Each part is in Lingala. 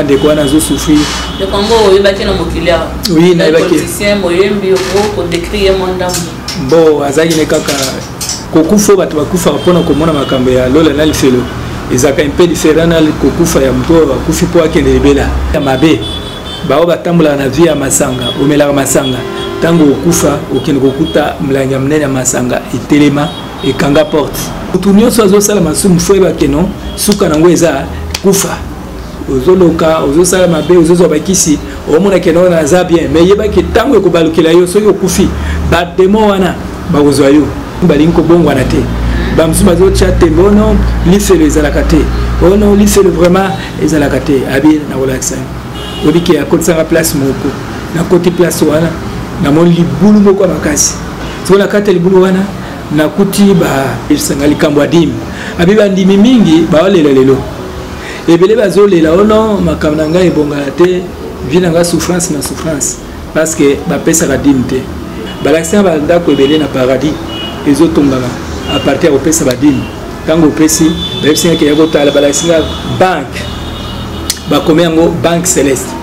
ndeko wana azo souffrir ndeko yango oyebaki na mokili awa oui nayebakipoliticien boyembi okodekri ye mwa ndambo bo azalaki ne kaka kokufa bato bakufaka mpona komona makambo ya lola na lifelo ezalaka mpe diferent na kokufa ya moto oyo akufi mpo akende libela ya mabe baoyo batambolaka na vie ya masanga omelaka masanga ntango okufa okende kokuta molangi ya monene ya masanga etelema ekanga porte moto nyonso azosala masumu fo ebakeno suka nango eza kufa ozoloka ozosala mabe ozozwa bakisi omona kenda wana aza bien mais yebaki ntango ekobalukela yo soki okufi bademo wana bakozwa yo balingi kobongwana te bamosusu bazotya tembe ono oh lifelo ezalaka te ono oh lifelo vraiment ezalaka te abi nakolakisa olike akotisaka place moko nakoti place wana namoni libulu moko ya makasi soki na kati ya libulu wana nakuti baesanga likambo ya dimi abi bandimi mingi baolela lelo ebele bazolela o oh non makambo na ngai ebongala te vie na ngai souffrance na souffrance parce que bapesaka dime te balakisa bandako ebele na paradis ezotongaka a partir ya kopesa badime ntango opesi bayebisi ngaki ya kotala balakisi nga banke bakomi yango banque celeste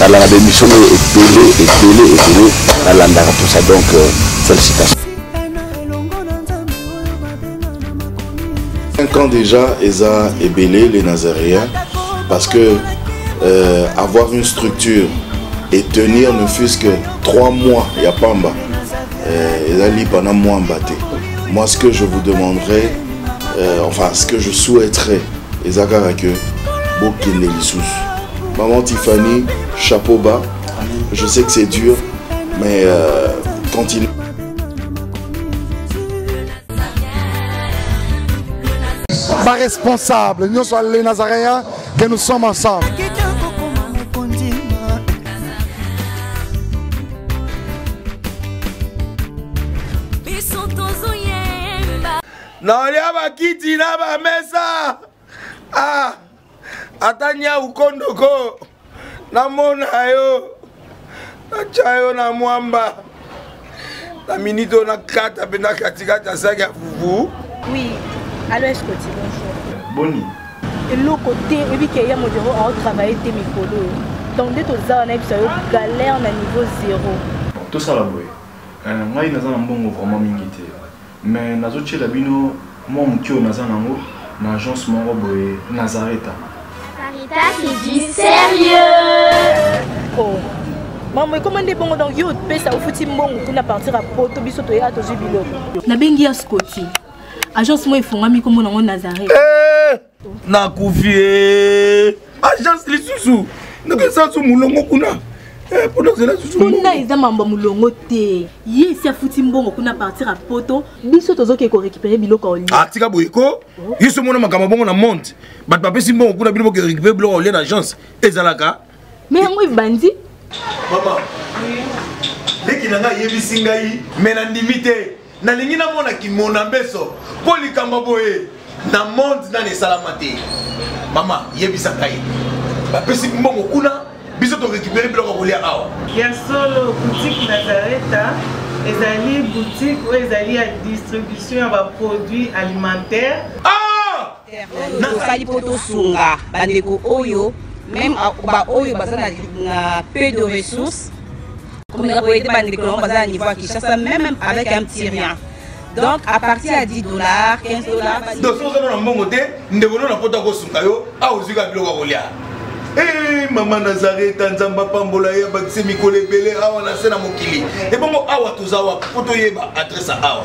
nalandaka bemission oyo ebele ebele ebele nalandaka mposa donc euh, félicitation 5 ans déjà eza ebele les nazaréens parce que euh, avoir une structure et tenir ne fût-ce que 3 mois ya pamba euh, ezali pendant mwamba te moi ce que je vous demanderai euh, enfin ce que je souhaiterais eza kaka que bokende lisusu maman tiffany chapeau bas je sais que c'est dur mais euh, continue baresponsable nyonso ya le nazaréen Que nous sommes ensemble. naolia bakiti na bamesa ah, ata nyau kondoko namona yo natya yo na mwamba na minute oyo nakata mpenza katikati ya saki ya fufu oui alo eskoti bonjour boni eloko te oyebi ke ya modero aotravaille te mikolo oyo donc nde toza wana yebisa yo galère na niveau zero tosala boye eh, ngai naza na mbongo vraiment mingi te Mais nazo tiela bino mwa moke oyo naza nango na agence moko boye Nazareta. Caritas est du sérieux. Oh. Maman, comment est bon donc yo pesa ofuti mbongo kuna partir à poto biso to ya tozui biloko. Na bengi ya Scotty. Agence moi efungami komona ngo Nazareth. Eh! nakufi eh. agence ah, lisusu nakesa su molongo kuna eh, kuna eza mambo molongo te ye esi afuti mbongo kuna partir ya poto biso tozoke korécupere biloko ya olie atika ah, boye ko oh. yeso omona makambo bongo na monde bato bapesi mbongo kuna bino boke récupere biloko ya olie na agence ezalaka mais yango ebandi mama leki na ngai ayebisi ngai me nandimi te nalingi namona kimona mbeso mpo likambo boye na monde nani esalama te mama yebisa ngai bapesi mbongo kuna biso torekipere biloko ya kolia awa ya solo butiki nazareta ezali butiki oyo ezali ya distribution ya baproduit alimentaire ah! tosali mpo tosunga bandeko oyo meme baoyo baza na peu de ressources komeka koyede bandeko yango baza na niveau ya kinshasa meme avec un petit rien donc à partir ya 10 dollars 15 dollars donc soki ozana na mbongo te ndeko no na poto akosunga yo awa ozwi ka biloko ya kolia Hey, eh, mama nazareta nzambe apambola ye abakisi mikolo ebele awa na se na mokili ebongo awa toza wapi mpo toyeba adresse awa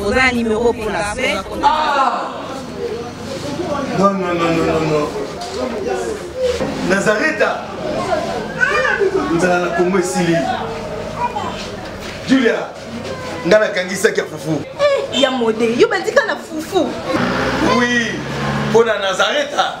Oza na numéro pour la paix. Ah! Non, non, non, non, non, non. Nazareta. Nzala na Congo esili. Julia, nga nakangisaki ya fufu. Eh, ya mode, yo bandika na fufu. Oui, mpo na Nazareta.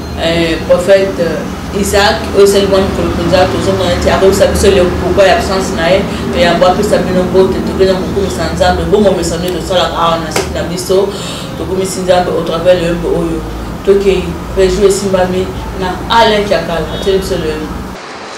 Eh, prophète euh, isaac oyo esali mwa mikolo mpenza tozomona ete akoyebisa biso le pourkoi ya absence na ye to yango apesa bino bote tokenda kokumisa nzambe bongo mesano oyo tosalaka awa na site na biso tokumisi nzambe au travers loyembo oyo tokei rejour esimbami na alain kiakala ateli biso loyembo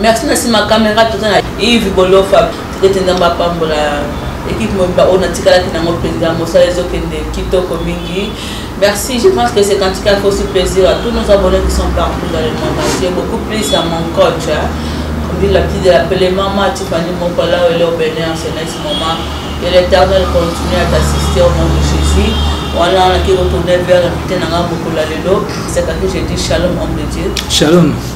merci na nsima camera toza na ive bolofa tokete nzambe apambola ekipe mobimba oyo natikalaki nango mpenza mosala ezokende kitoko mingi merci je pense que c'est quand il faut aussi plaisir à tous nos abonnés qui sont partout dans le monde entier beaucoup plus à mon coach hein. Aujourd'hui, la petite de l'appeler maman, tu vas nous montrer là où elle est au Bénin en ce moment. Et l'éternel continue à t'assister au nom de Jésus. Voilà, on a qui retourner vers l'invité Nanga Mokola Lelo. C'est à qui j'ai dit shalom, homme de Dieu. Shalom.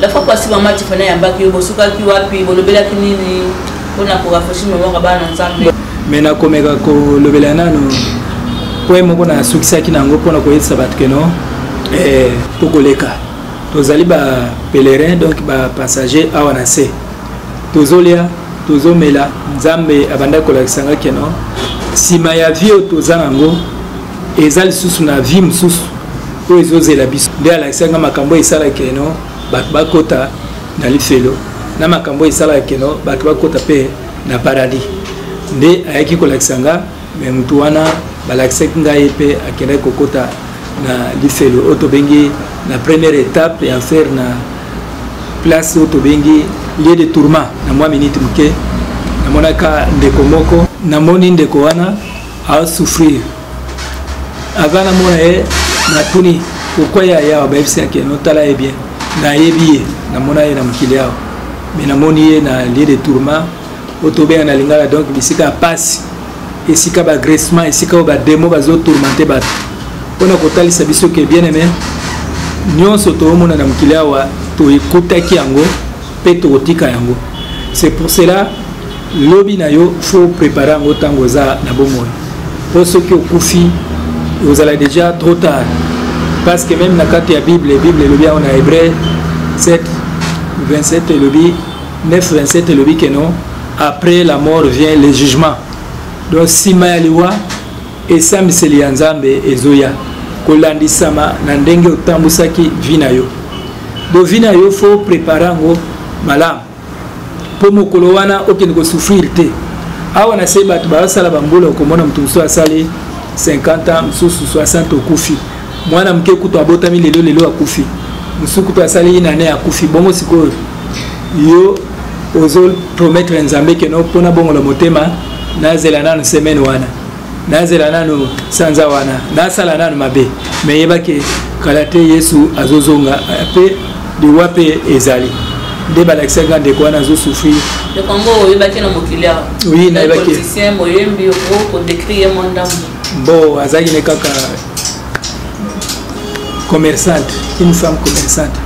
la fois pasi mama tifana yambaki yo bosukaki wapi bolobelaki nini mpona korafraîchir memoire bana na nzambe me nakomeka kolobela nano poye moko nasukisaki na yango mpona koyebisa bato keno eh, tokoleka tozali bapelerin donc bapassager awa na se tozolia tozomela nzambe abandaki kolakisa nga keno nsima ya vie oyo toza na yango eza lisusu na vie mosusu oyo ezozela biso nde alakisaki nga makambo oyo esalaki eno bato bakota na lifelo na makambo oyo esalaki eno bato bakota mpe na paradis nde ayaki kolakisa nga me motu wana balakisaki ngai ye mpe akendaki kokota na lifelo oyo tobengi na première étape ya faire na place oyo tobengi lieu de tourment na mwa minute moke namonaka ndeko moko namoni ndeko wana a souffrir avant namona ye natuni pourkoi ye aya bayebisi yake notala ye bien nayebi ye namona ye na mokili awa me namoni ye na lieu de tourment oyo tobenga na lingala donc bisika ya mpasi esika bagressement esika oyo bademo bazotourmente bato mpona kotalisa biso ke bien aime nyonso toomona na mokili awa toekutaki yango mpe tokotika yango c'est pour cela lobi na yo faut préparer yango ntango eza na bomoi mpo soki okufi ozala déjà trop tard parce que même na kati ya bible bible elobi yango na hébreu 7 27 elobi 9 27 elobi ke non après la mort vient le jugement donc nsima ya liwa esambiseli ya nzambe ezoya kolandisama na ndenge otambusaki vi na yo bovi na yo fo prépare yango malamu mpo mokolo wana okende kosouffrir te awa na se bato bazasala bambula okomona moto mosusu asali 50 ans mosusu 60 okufi mwana moke kutu abotami lelo lelo akufi mosusu kutu asali inane akufi bongo sikoyo yo ozo promettre nzambe keno mpona bongola motema nazela nano semaine wana nazela nanu sanza wana nasala nanu mabe me yebaki kala te yesu azozonga mpe liwa mpe ezali nde balakisaki nga ndeko wana azosufrir oui nayebaki bo azalaki ne kaka commerçante une femme commerçante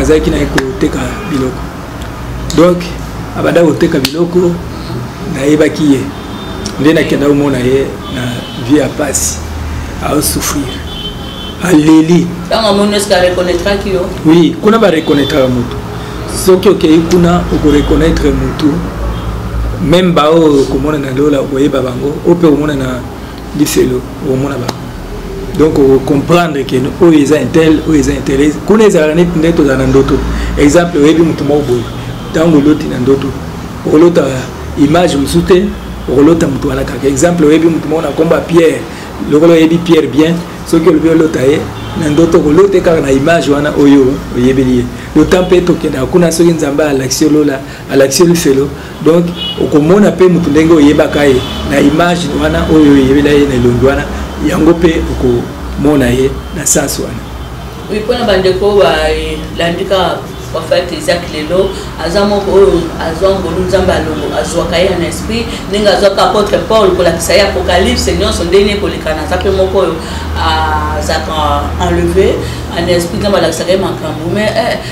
azalaki naye koteka biloko donc abanda koteka biloko nayebaki ye nde nakenda komona ye na vie ya pasi aosouffrir aleli ntango amoni eske areconnaitraki yo oui kuna bareconnaitraka motu soki okei kuna okoreconnaitre motu meme baoyo okomona na lola okoyeba bango o mpe okomona na lifelo okomona bango donc okomprendre ke oyo eza intel oyo eza intel kuna ezalaka neti nde tozala na ndoto exemple oyebi motu moko boye ntango oloti na ndoto olotaka image mosusu te okolota motu wana kaka exemple oyebi motu moko na nkombo ya pierre lokola oyebi pierre bien soki olobi olota ye na ndoto okolote kaka na image wana oyo oyebeli ye lota mpe tokendaka kuna soki nzambe alakisi yo lola alakisi yo lifelo donc okomona mpe motu ndenge oyebaka ye na image wana oyo oyebela ye na elongi wana yango mpe okomona ye na sens wana Oui, pona bandeko balandi kaka prophète Isaac lelo aza moko oyo azwa ngolu nzambe alongo azwaka ye na esprit ndenge azwaka apôtre paul kolakisa ye apocalypse nyonso ndenge ekolekana aza mpe moko oyo azaka enlevé en esprit nzambe alakisaka ye makambo mais eh,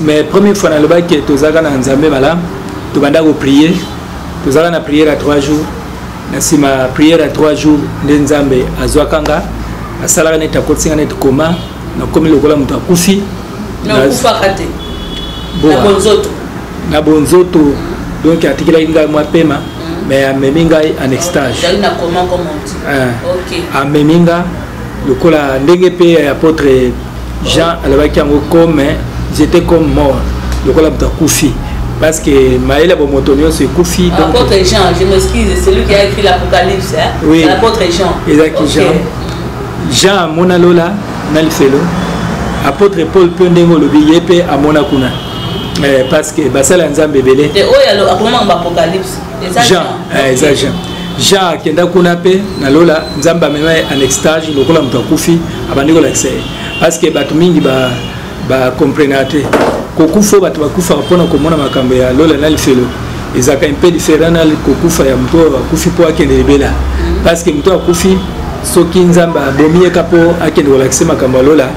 mais première fois nalobaki ke tozalaka na nzambe malamu tobanda koprie tozalaka na priere ya 3 jours na nsima priere ya 3 jours nde nzambe azwaka nga asalaka neti akotisi nga neti koma nakomi lokola moto akufi na bonzoto donc atikelaki ngai mwa pema mm. mais amemi ngai en extage ah. amemi nga lokola ndenge mpe apôtre jean alobaki yango comme ils étaient comme mort lokola moto akufi parce que mayele ya bomoto nyonso ekufi ah, apôtre jean je m'excuse celui qui a écrit l'apocalypse hein? oui. apôtre jean ezalaki okay. jean jean amona lola na lifelo apôtre paul mpe ndenge olobi ye mpe amona kuna eh, parce que basala ya nzambe ebele jean eh, eza jean jean akenda kuna mpe na lola nzambe amema ye en extage lokola moto akufi abandi kolakisa ye parce que bato mingi ba bakomprenaka te kokufa bato bakufaka mpona komona makambo ya lola na lifelo ezalaka mpe diferent na kokufa ya moto oyo akufi mpo akende libela mm. parce que moto akufi soki nzambe abomi ye ka mpo akende kolakisa makambo ya lola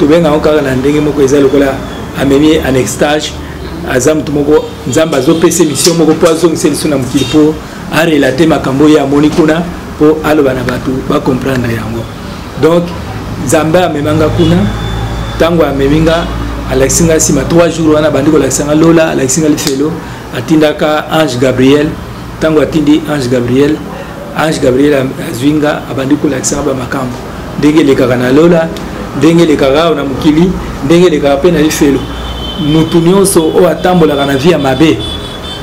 tobenga yango kaka na ndenge moko eza lokola amemi en extage aza moto moko nzambe azopesa emission moko mpo azongisa liso na mokili mpo arelate makambo ye amoni kuna mpo aloba na bato bacomprendre yango donc nzambe amemanga kuna ntango amemi nga alakisi nga nsima 3 jours wana abandi kolakisa nga lola alakisi nga lifelo atindaka ange gabriel ntango atindi ange gabriel ange gabriel azwi nga abandi kolakisa nga bamakambo ndenge elekaka na lola ndenge elekaka awa na mokili ndenge elekaka mpe na lifelo motu nyonso oyo atambolaka na vi ya mabe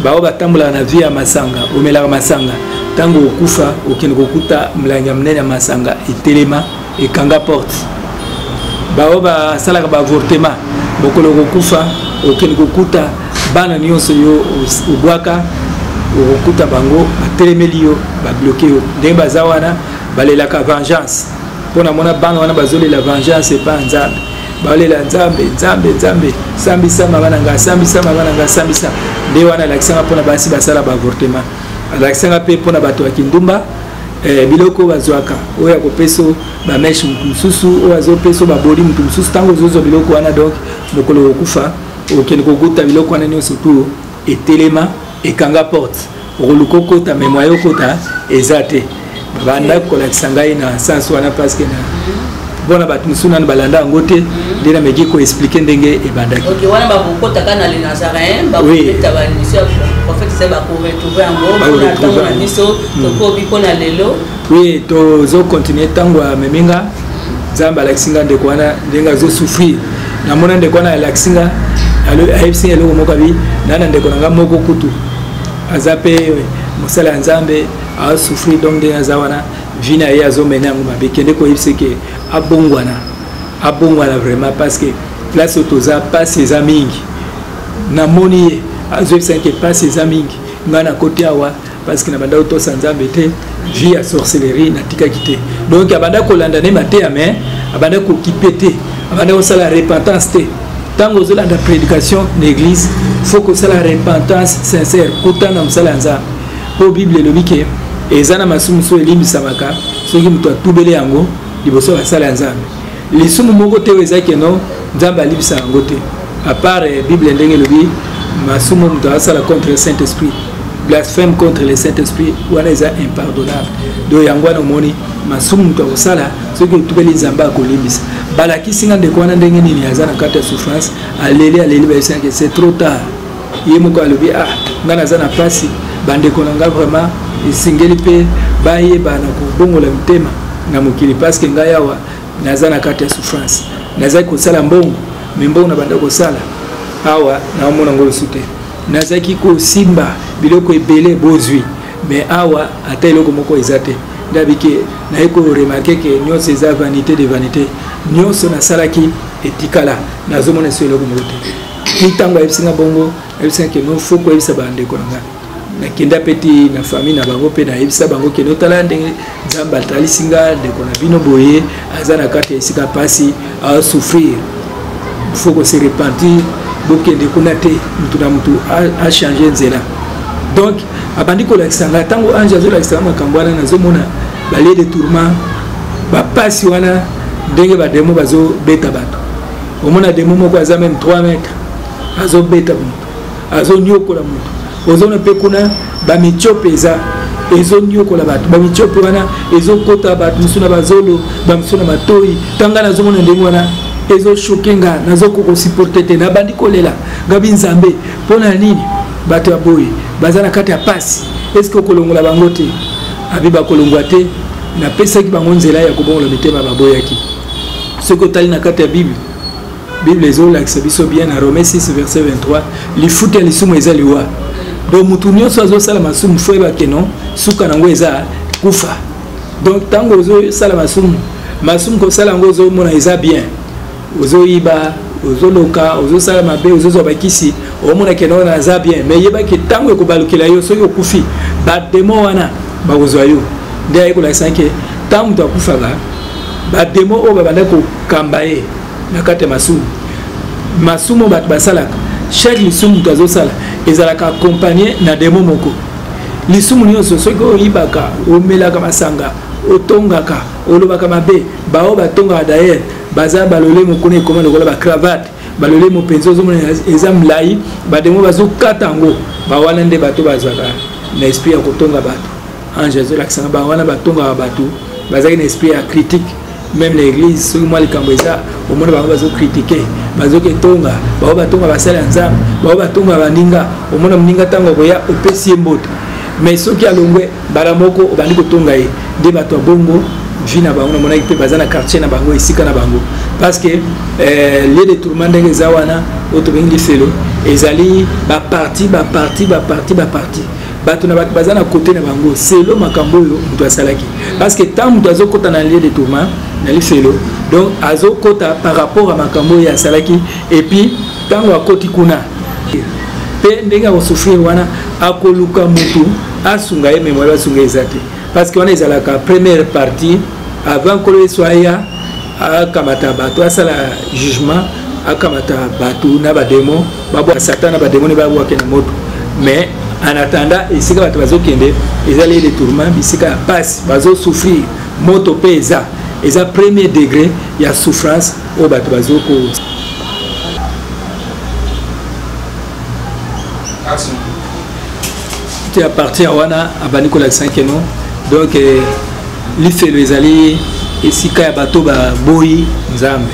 baoyo batambolaka na vi ya masanga omelaka masanga ntango okufa okende kokuta molangi ya monene ya masanga etelema ekanga porte baoyo basalaka baavortema mokolo kokufa okende kokuta bana nyonso yo obwaka okokuta bango batelemeli yo babloke yo ndenge baza wana balelaka vengeance mpo namona bana wana bazolela vengeance epa nzambe balela nzambe nzambe nzambe sambisa mama na ngai sambisa mama na ngai sambisa nde wana alakisanga mpo na basi basala baavortement alakisanga mpe mpo na bato ya kindumba eh, biloko oyo bazwaka oyo akopesa bameshe motu mosusu oyo azopesa baboli motu mosusu ntango ozozwa biloko wana donc mokolo kokufa okende kokuta biloko wana nyonso tu etelema ekanga porte okoluka okota me mwaye okota eza te banda kolakisa ngai na sens wana parceke na mpona bato mosusu nano balanda yango te nde nameki koexplike ndenge ebandaki bakoretrouve yango mpona ntango na biso tokobi mpona lelo oui tozo continue ntango amemi nga nzambe alakisi nga ndeko wana ndenge azosouffrir namona ndeko wana alakisi nga ayebisi nga eloko moko abi na na ndeko na nga moko kutu aza mpe mosala ya nzambe asouffrir donc ndenge aza wana vi na ye azomene yango mabe kende koyebisa ke abongwana abongwana vraiment parce que place oyo toza mpasi eza mingi namoni ye azoyebisa ke mpasi eza mingi ngai nakoti awa parce que nabanda kotosa nzambe te vie ya sorcellerie natikaki te donc abanda kolanda nde mateya mais abanda kokipe te abanda kosala repentance te ntango ozolanda prédication na église faut kosala repentance sincère kuta na mosala ya nzambe mpo bible elobi ke eza na masumu so elimbisamaka soki moto atubeli yango liboso basala ya nzambe lisumu moko te oyo eza keno nzambe alibisa yango te apart eh, bible ndenge elobi masumu moto asala contre le saint esprit blasphème contre le saint esprit wana eza impardonnable do yango wana omoni masumu moto akosala soki otubeli nzambe akolimbisa balakisi nga ndeko wana ndenge nini aza na kati ya souffrance aleli aleli bayesanke c'est trop tard ye moko alobi ah ngai naza na mpasi bandeko na ngai vraiment esengeli mpe bayeba na kobongola mitema na mokili parceke ngai awa naza na kati ya souffrance nazalaki kosala mbongo me mbongo na banda kosala awa naomona ngo losu te nazalaki kosimba biloko ebele bozwi me awa ata eloko moko eza te ndabike naye koremake ke nyonso eza vanité de vanité nyonso nasalaki etikala nazomona esu eloko moko te mi ntango ayebisi nga bongo ayebisi nga keno fo koyebisa bandeko na ngai nakenda mpe te na famille na bango mpe nayebisa bango kende otala ndenge nzambe atalisi nga ndeko na bino boye aza na kati ya esika mpasi asouffrir fo kose repentir bokende kuna te motu na motu achange nzela donc abandi kolakisa ngai ntango ange azolakisa ngai makambo wana nazomona balie de tourment bapasi wana ndenge bademo bazobeta bato omona demo moko aza meme 3 mètre azobeta moto azoniokola moto ozona mpe kuna bamitiope eza ezoniokola bato bamitiope wana ezokota bato mosusu na bazolo bamosusu na matoi tanga nazomona ndenge wana ezoshoke nga nazokoka kosiporte te nabandi kolela gabi nzambe mpo na nini bato ya boye baza na kati ya pasi eske okolongola bango te abi bakolongwa te napesaki bango nzela ya kobongola mitema baboyaki soki otali na kati ya bible bible ezolakisa biso bien na rome 6 verset 23 lifuti ya lisumu eza liwa donc motu nyonso azosala masumu fo yeba keno suka nango eza kufa donc ntango ozosala masumu masumu kosala yango ozomona eza bien ozoyiba ozoloka ozosala mabe ozozwa bakisi omona keno na aza bien mais yebaki ntango ekobalukela yo soki okufi bademo wana bakozwa yo nde ayekolakisa ke ntango moto akufaka bademo oyo babandaki kokamba ye na kati ya masumu masumu bato basalaka chaque lisumu moto azosala ezalaka accompagne na demo moko lisumu nyonso soki oyibaka omelaka masanga otongaka olobaka mabe baoyo batongaka dayer baza balolemo kuna ekoma lokola bacravate balolemo mpenza ozomona eza mlai bademo bazokata yango bawana nde bato bazwaka na esprit ya kotonga bato ange azolakisanga bango wana batongaka bato bazalaki na esprit ya critique meme na église soki mwa likambo eza omona bango bazokritike bazoki etonga bango batonga basali ya nzambe bango batonga baninga omona moninga ntango okoya opesi ye mboto mais soki alongwe mbala moko obandi kotonga ye nde bato ya bongo vie na bango namonaki mpe baza na quartier na bango esika na bango parce que euh, lieu de tourment ndenge eza wana oyo tobengi lifelo ezali baparti baparti baparti baparti bato na bato baza na kote na bango selo makambo oyo moto asalaki parce que ntango moto azokɔta na lieu de tourment na lifelo donc azokɔta par rapport ya makambo oyo asalaki epuis ntango akoti kuna mpe ndenge akosufrir wana akoluka motu asunga ye me moye asunga eza te parce que wana ezalaka première partie avant nkolo yesu aya akamata bato asala jugement akamata bato na bademo babwa satan na bademo ne babwake na moto mais en attendant esika bato bazokende ezali ye detournement bisika ya mpasi bazosouffrir moto mpe eza eza premier degré ya souffrance oyo bato bazoko te a partir wana abandi kolakisa keno donc eh, lifelo ezali esika ya bato baboyi nzambe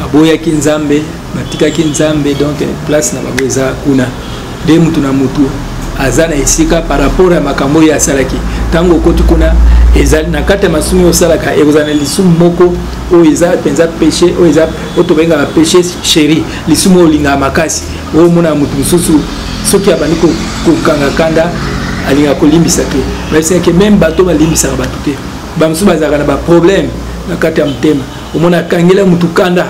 baboyaki nzambe batikaki nzambe donc eh, place na bango eza kuna nde motu na motu aza na esika par rapport ya makambo oyo asalaki ntango okoti kuna ezali na kati ya masumu oyo osalaka ekozala na lisumu moko oyo eza mpenza peche oyo eza oyo tobengaka peche chéri lisumu oyo olingaka makasi oyo omonaka moto mosusu soki abandi kokanga kanda alingaka kolimbisa te bayebisaki meme bato balimbisaka bato te bamosusu bazalaka na baproblème na kati ya motema omona akangela motu kanda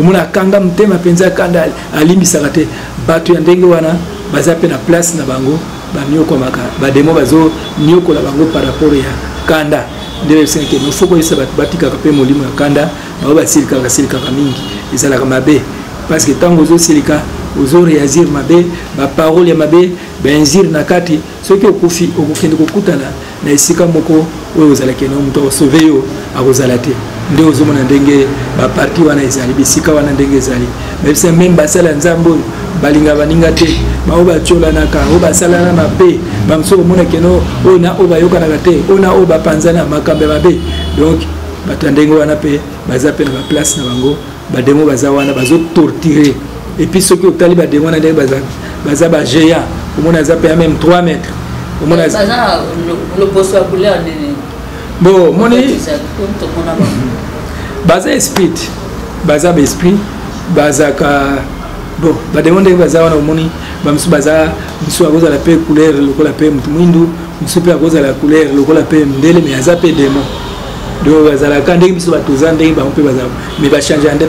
omona akanga motema mpenza kanda alimbisaka te bato ya ndenge wana baza mpe na place na bango banyokwamaka bademo bazonyokola bango par rapport ya kanda nde esenke no fo koyebisa bato batikaka mpe molimo ya kanda bango basilikaka silikaka mingi ezalaka mabe parce que ntango ozosilika ozoreagir mabe baparole ya mabe bainjire na kati soki okufi okokende kokutana na esika moko oyo ozalaki na moto akosauve yo akozala te nde ozomona ndenge baparti wana ezali bisika wana ndenge ezali bayebisa meme basala ya nzambe oyo balinga baninga te baoyo batyolanaka oyo basalana mabe bamosusu komona keno oyo na oyo bayokanaka te oyo na oyo bapanzana makambo ya mabe donc bato ya ndenge wana mpe baza mpe na baplace na bango bademo baza wana bazo torture epuis soki otali bademo wana ndenge baza baza ba géant omona aza mpe ya meme 3 mètre omona loposo ya couleur nini bo moni baza esprit baza baesprit bazaka bon bademo ndenge baza wana omoni bamisusu baza misusu akozala mpe couleur lokola mpe motu mwindu mosusu mpe akozala couleur lokola mpe mindele me aza mpe demo donc bazalaka ndenge biso bato oza ndenge bango mpe bazala mais bachangea nde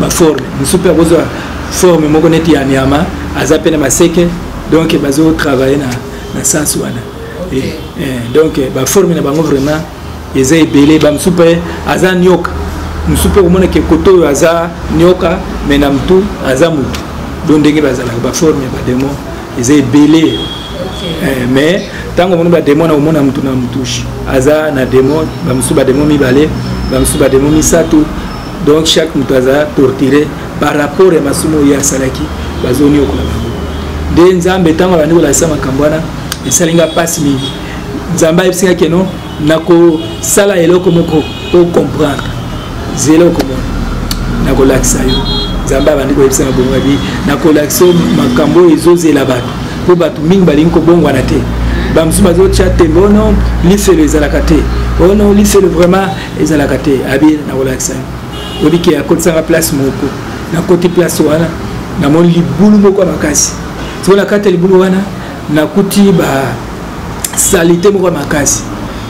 baforme mosusu mpe akozwa forme moko neti ya nyama aza mpe na maseke donc bazotravaille na, na sens wana okay. e, eh, e, eh, donc eh, baforme na bango vraiment eza ebele bamosusu mpe aza nioka mosusu mpe komona ke kote oyo aza nioka me na motu aza motu do ndenge bazalaka baforme ya bademo eza ebele Eh, mais ntango omoni bademo na komona motu na motu aza na demo bamosusu bademo mibale bamosusu bademo misato donc chaque moto aza torture par rapport ya masumu oyo asalaki bazoniokola bango nde nzambe ntango abandi kolakisa makambo wana esali nga mpasi mingi nzambe ayebisingaki no nakosala eloko moko ocomprendre zela okomona nakolakisa yo nzambe abandi koyebisa na bongo abi nakolakisa yo makambo oyo ezozela bato mpo bato mingi balingi kobongwana te bamosusu bazotya tembe ono oh liselo ezalaka te ono oh liselo vraiment ezalaka te abi nakolakisa yo oyebi ke akotisaka place moko nakoti place wana namoni libulu moko ya makasi sikoyo na kati ya libulu wana nakuti ba salite moko ya makasi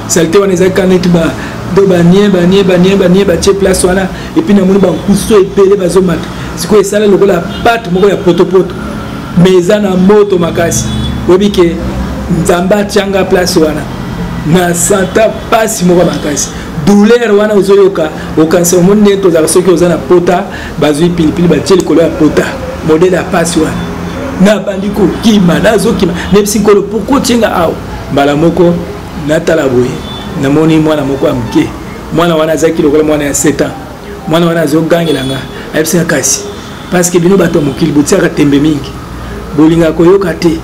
salite wana ezali kaka neti ba do banie banie banie banie batie place wana epuis namoni bankusu ebele bazomata sikoyo esala lokola pate moko ya potopoto mais eza na moto makasi oyebi ke nzambe atianga place wana na santa mpasi moko makasi douleur wana ozoyoka okanisa omoni ndenge tozalaka soki oza na pota bazwi pilipili batie likolo ya pota modele ya pasi wana nabandi kokima nazokima nayebisi nkolo pourkui otienga awa mbala moko natala boye namoni mwana moko ya moke mwana wana azalaki lokola mwana ya 7 ans mwana wana azogangela nga ayebisaka kasi parceke bino bato ya mokili botiaka tembe mingi bolingaka koyoka te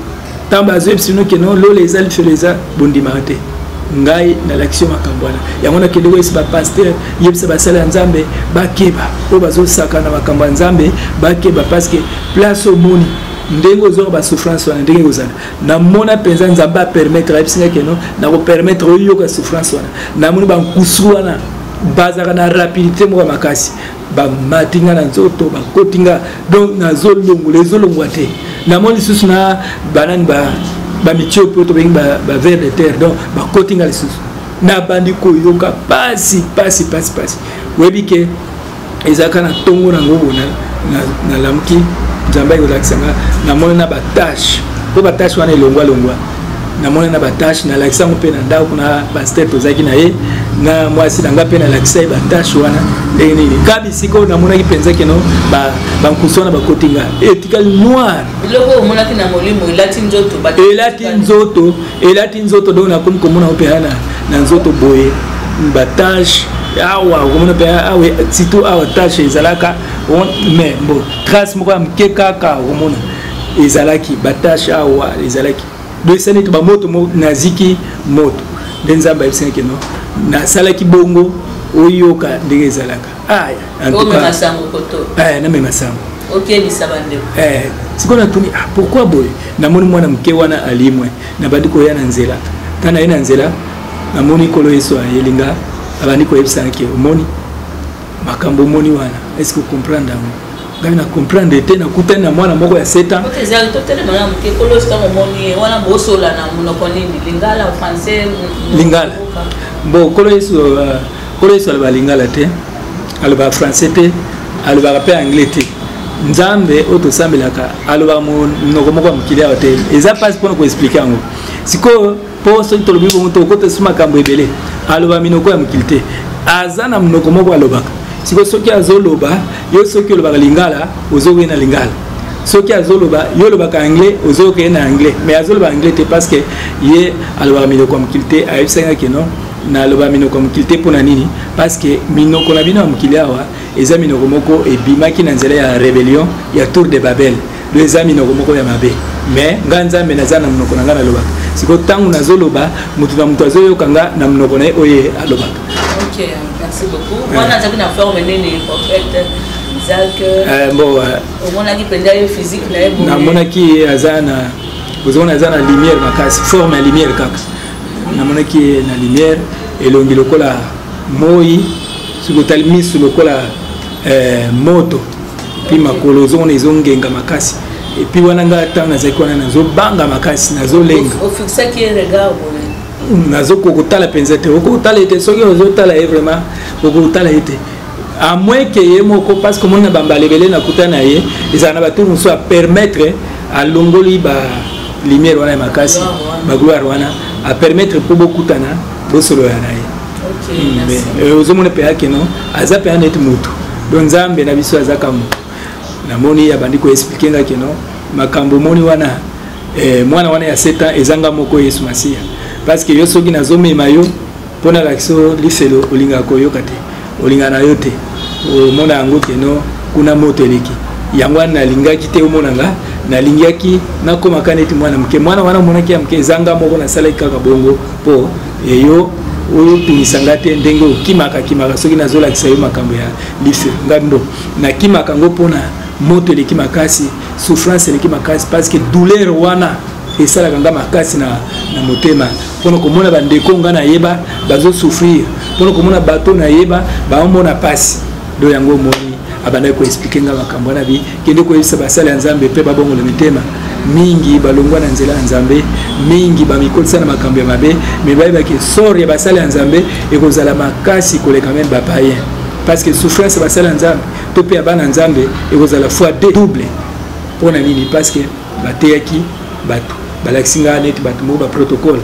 ntango bazoyebisa bino keno lola eza lifelo eza bondimaka te ngai nalakisi yo makambo wana yango nakende koyebisa bapaster yebisa basala ya nzambe bakeba oyo bazosaka na makambo ya nzambe bakeba parceke place omoni ndenge ozwaka basouffrance wana ndenge ekozala namona mpenza nzambe apermettre ayebisi ngai keno nakopermettre oyoka souffrance wana namoni bankusu wana bazalaka na rapidité moko ya makasi bamati nga na nzoto bakoti nga donc nazolongola ezolongwa te namoni lisusu na banani bamitio mpo tobengi bavers de terre donc bakoti nga lisusu nabandi koyoka pasi pasi pasi pasi oyebi ke ezalaka na ntongo nango bona nalamuki nzambe akolakisa nga namoni na batashe mpo batashe wana elongwalongwa namona na batashe nalakisa yango mpe na ndako na bastel tozalaki na ye na mwasi na ngai mpe nalakisa ye batashe wana ndenge nini kabi sikoyo namonaki mpenza keno bankusu wana bakoti nga etikali noir elati nzoto elati nzoto donc nakomi komona yango mpenza na nzoto boye batashe awa okomona mpe awa surtout awa tashe ezalaka mais bon trace moko ya moke kaka okomona ezalaki batashe awa ezalaki doyesani ete bamoto naziki moto nde nzambe ayebisani keno nasalaki bongo oyoka ndenge ezalaka aya ah, namema eh, sango okebisa bandeko eh, sikoyo natuni ah, pourkui boye namoni mwana moke wana alimwe nabandi koya na nzela ntango naye na nzela namoni kolo yesu ayelinga abandi koyebisa nake omoni makambo omoni wana eske okomprendre yango ngai na comprendre te nakutani na mwana moko ya 7 ans lingala bon kolo yesu euh, kolo yesu aloba lingala te alobaka français te alobaka mpe anglais te nzambe oyo tosambelaka alobaka monoko moko ya mokili awa te eza mpasi mpona koexplike yango sikoyo mpo soki tolobi bongo tokokota esu makambo ebele aloba minoko ya mokili te aza na monoko moko alobaka sikoyo soki azoloba yo soki olobaka lingala ozokoye na lingala soki azoloba yo olobaka anglais ozokoye na anglais mais azoloba anglais te parce que ye alobaka minoko ya mokili te ayebisaki nga kino naloba minoko ya mokili te mpo na nini parce que minoko na bino ya mokili awa eza minoko moko ebimaki na nzela ya rebellion ya tour de babel do eza minoko moko ya mabe mais nga nzambe naza na monoko na nga nalobaka sikoyo ntango nazoloba moto na moto azoyoka nga na monoko na ye oyo alobaka okay, merci beaucoup. Eh. Wana azali na forme nini prophète Isaac? Eh, bon, eh. omonaki mpenza ye physique na ye boye. Namonaki ye aza na ozomona aza na lumière makasi, forme ya lumière kaka. Namonaki ye na lumière elongi lokola moi soki otali misu lokola eh, moto epuis makolo ezomona ezongenga makasi epuis wana ngai ntango nazalaki wana nazobanga makasi nazolenga nazokoka kotala mpenza te okotala ete soki ozotala ye vraiment okotala ye te à moins que ye moko parce que omona bambala ebele nakuta na ye ezala na batour mosusu apermettre alongoli ba lumière wana ya makasi bagloire wana apermettre mpo bokutana bosolola na ye euh, ozomona mpe yake no aza mpe aneti motu don nzambe na biso azaka motu namoni abandi koexplike nga keno makambo omoni wana eh, mwana wana ya 7 ans ezanga moko yesu masiya parce que yo soki nazomema yo mpo nalakisa lifelo olingaka koyoka te olinga na yo te omona yango keno kuna moto eleki yango wana nalingaki te omona nga nalingaki nakomaka neti mwana moke mwana wana omonaki ya moke ezanga moko nasalaki kaka bongo mpo eyo otungisa nga te ndenge okimaka kimaka soki nazolakisa yo makambo ya lise nga ndo nakimaka yango mpona moto eleki makasi souffrance eleki makasi parce que douleur wana esalaka nga makasi na, na motema mpona komona bandeko nga nayeba bazosouffrir mpona komona bato nayeba baomona mpasi do yango omoni abandaki koexplike nga makambo wana bi kende koyebisa basali ya nzambe mpe babongola mitema mingi balongwa na nzela ya nzambe mingi bamikotisa na makambo ya mabe me bayebaki sore ya basali ya nzambe ekozala makasi koleka meme bapayen parce que souffrance ya basali ya nzambe to mpe ya bana nzambe ekozala fois double mpo na nini parce que bateyaki bato balakisi ngai neti bato moko baprotocole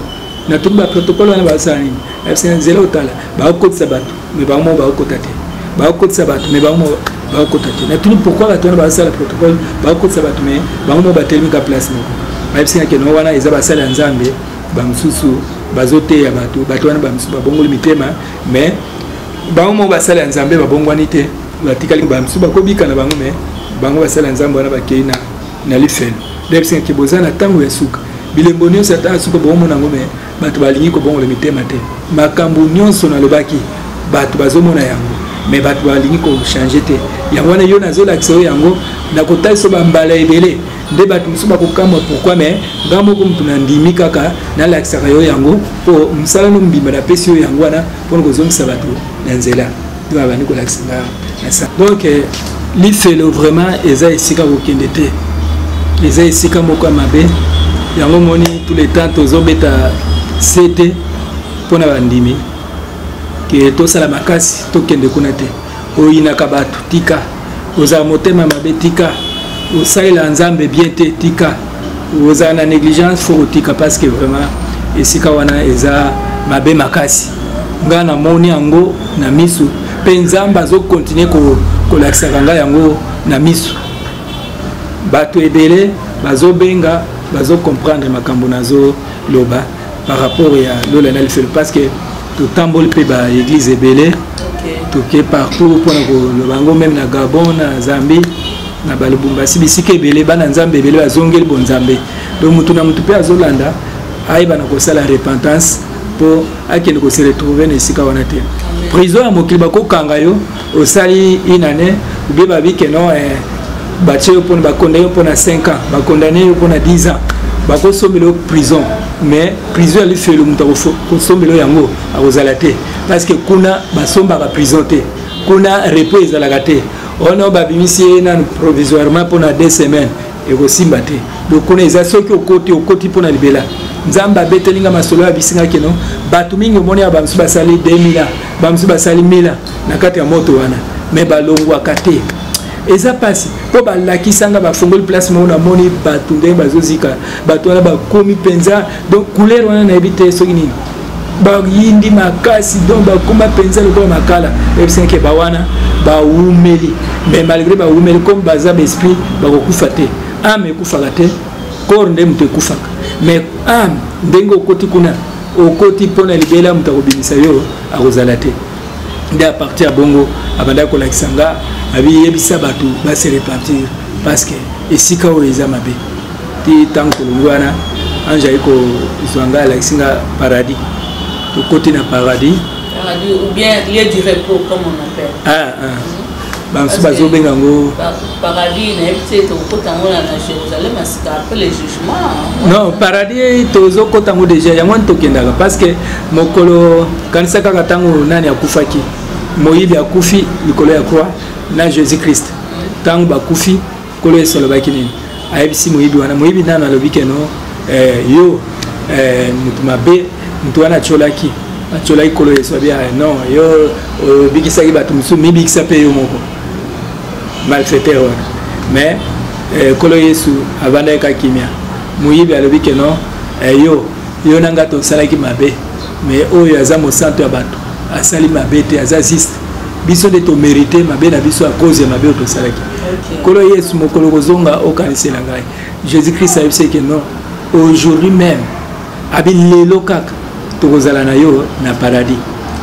natoki baprotocole wana basala nini ayebisa na nzela otala bakokotisa bato me bango moko bakokota te bakokotisa bato me bango moko bakokota te natuni pourkui bato wana basala protocole bakokotisa bato me bango moko batelemi ka place moko bayebisi na keno wana eza basala ya nzambe bamosusu bazoteya bato bato wana bamosusu babongoli mitema me bango moko basala ya nzambe babongwani te batikali bamosusu bakobika na bango me bango basala ya nzambe wana bakei na na lifelo ndayebisaka ke boza na ntango ya suka bilembo nyonso ya ntango ya suka boomona yango me bato balingi kobongola mitema te makambo nyonso nalobaki bato bazomona yango me bato balingi kochange te yango wana yo nazolakisa yo yango nakotalisa bambala ebele nde bato mosusu bakokamwa pourkui me nga moko moto nandimi kaka nalakisaka yo yango mpo mosala no mobimba napesi yo yango wana mpona kozongisa bato na nzela babandi kolakisa nga donc eh, lifelo vraiment eza esika kokende te eza esika moko ya mabe yango moni tout le temps tozobeta sete mpo na bandimi ke tosala makasi tokende kuna te oyinaka bato tika ozala motema mabe tika osalela nzambe bien te tika ozala na négligence fo kotika parce que vraiment esika wana eza mabe makasi ngai namoni yango na miso mpe nzambe azokontinue kolakisaka ko ngai yango na miso bato ebele bazobenga bazokomprendre makambo nazoloba par rapport ya lola na lifelo parce que totamboli mpe baeglise ebele toke partout mpona koloba yango meme na gabon na zambie na balubumbasi bisika ebele bana nzambe ebele bazongeli bonzambe donc motu na motu mpe azolanda ayeba na kosala repentance mpo akende kose retrouve na esika wana te prison ya mokili bakokanga yo osali une année oubien babi ke non eh, batie yo mpona bakondane yo mpona 5 ans bakondane yo mpona 10 ans bakosombela yo prison mais prison ya lifelo moto akosombela yo yango akozala te parce que kuna basombaka prison te kuna repos ezalaka te ono babimisi ye nanu provisoirement mpona 2 semaines ekosimba te donc kuna eza soki okoti okoti mpona libela nzambe abeteli nga masolo ya bisinga kino bato mingi omoni ya bamosusu basali 2000 ans bamosusu basali 1000 ans na kati ya moto wana me balongwaka te eza mpasi mpo balakisanga bafungoli place moko namoni bato ndenge bazozika bato wana bakomi mpenza donc couleur wana nayebi te soki nini bayindi makasi donc bakoma mpenza lokola makala ebisanike bawana bawumeli mais malgré bawumeli comme baza baesprit bakokufa te ame ekufaka te corps nde moto ekufaka mais ame ndenge okoti kuna okoti mpo na libela moto akobimisa yo akozala te nde a partir ya bongo abandaki kolakisa nga abiyebisa bato base repentir parce que esika oyo eza mabe ti ntango kolongi wana ange ayaki kozwa ngai alakisi nga paradis tokoti na paradis paradis ou bien lieu du repos comme on appelle ah, ah. banso bazobenga yango paradis nayebi te tokokota yango na jérusalem asika après le jugement non paradis tozokota yango déjà yango wani tokendaka parce que mokolo kanisa kaka ntango nani akufaki moyibi akufi likolo ya croix na jésus christ ntango bakufi nkolo yesu alobaki nini ayebisi moyibi wana moyibi nano alobi keno eh, yo eh, moto mabe moto wana atyolaki atyolaki nkolo yesu abi ah, non yo obikisaki bato mosusu mibikisa mpe yo moko malfaiteur wana mais eh, nkolo yesu avandaki ka kimia moyibi alobi keno yo yo na ngai tosalaki mabe mais oyo aza mosantu ya bato asali mabe te aza ziste biso nde tomerite mabe na biso ya cause ya mabe oyo tosalaki nkolo okay. yesu mokolo kozonga okanisela ngai jésus christ ayebisi eke non aujourd'hui même abi lelo kaka tokozala na yo na paradis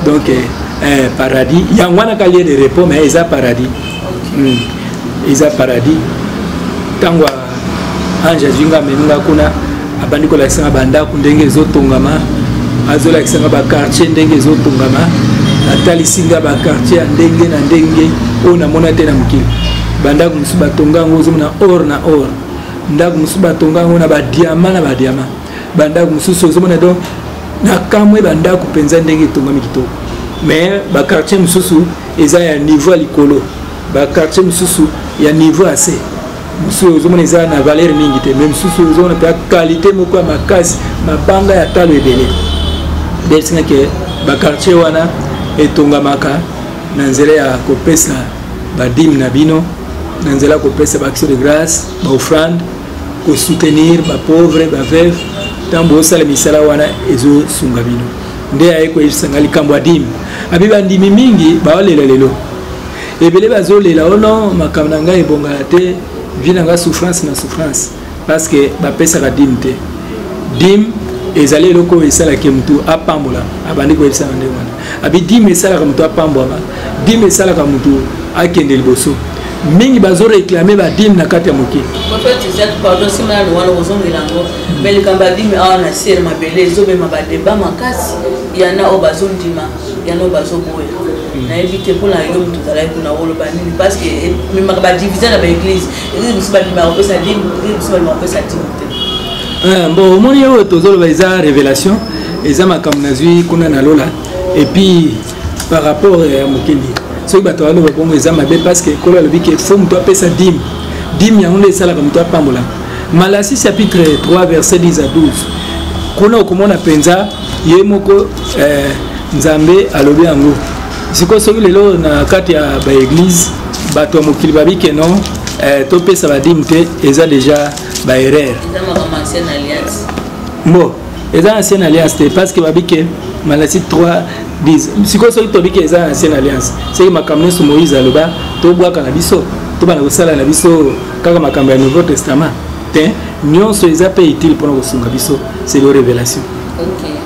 donc eh, eh, paradis yango wana ka lieu de repos mais eza paradis okay. mm. eza paradis ntango ange azwi nga amemi nga kuna abandi kolakisa nga bandako ndenge ezotongama azolakisa nga bakartier ndenge ezotongama atalisi nga bakartier ya ndenge na ndenge oyo namona te na mokili bandako mosusu batonga yango ozomona or na or ndako mosusu batonga yango na badiama na badiama bandako mosusu ozomona don nakamwe bandako mpenza ndenge etongami kitoko mais bakartier mosusu eza ya niveau ya likolo bakartier mosusu ya niveau ya se mosusu ozomona eza na valeur mingi te me mosusu ozomona mpenza qualité moko ya makasi mabanga ya talo ebele nde esinga ke bakartier wana etongamaka na nzela ya kopesa badime na bino na nzela ya kopesa baaction de grâce baofrande kosoutenir bapauvre baveuve ntango bosala misala wana ezosunga bino nde aye koyebisa ngai likambo ya dime abi bandimi mingi baolela lelo ebele bazolela o oh non makambo na ngai ebongaka te vie na ngai souffrance na souffrance parce que bapesaka dime te dime ezali eloko oyo esalaki motu apambolama abandi koyebisa na ndenge wana abi dime esalaka motu apambwama dime esalaka motu akende liboso mingi bazo réclamer ba dîme na kati ya moke pardon nsima ya lowana kozongela yango me likambo ya dime awa na sere mabele ezobema badeba makasi yana oyo bazondima yango bazoboya nayebi te mpo na yo moto ozalaki kuna oloba nini parce que ememaka badivision na baeglise eglise mosusu bandimaka kopesa dime eglise mosusu bandimaka kopesa dime te eh, bon omoni oyo tozoloba eza révélation eza makambo nazwi kuna na lola epuis par rapport ya mokili soki bato baloba bongo eza mabe parce que kolo alobi ke fo moto apesa dime dime yango nde esalaka moto apambolaka malasi chapitre 3 verset 10 à 12 kuna okomona mpenza ye moko eh, nzambe alobi yango sikoyo soki lelo na kati ya baeglize bato ya mokili babike no eh, topesa badime te eza deja baerreur mbo eza ancienne alliance te parce que babike malasi 3 10 sikoyo soki tobike eza ancienne alliance soki makambo nyonso moïse aloba tobwaka na biso tobanda kosala na biso kaka makambo ya nouveau testament te nyonso eza mpe utile mpona kosunga biso selo révélation okay.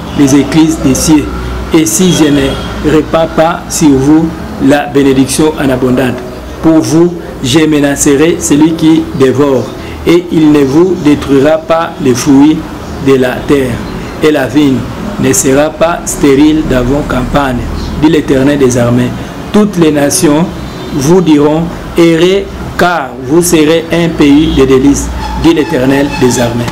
les églises des cieux, et si je ne pas sur vous la bénédiction en abondance. Pour vous, je menacerai celui qui dévore et il ne vous détruira pas les fruits de la terre, et la vigne ne sera pas stérile d'avant campagne, dit l'Éternel des armées. Toutes les nations vous diront, errez, car vous serez un pays de délices, dit l'Éternel des armées.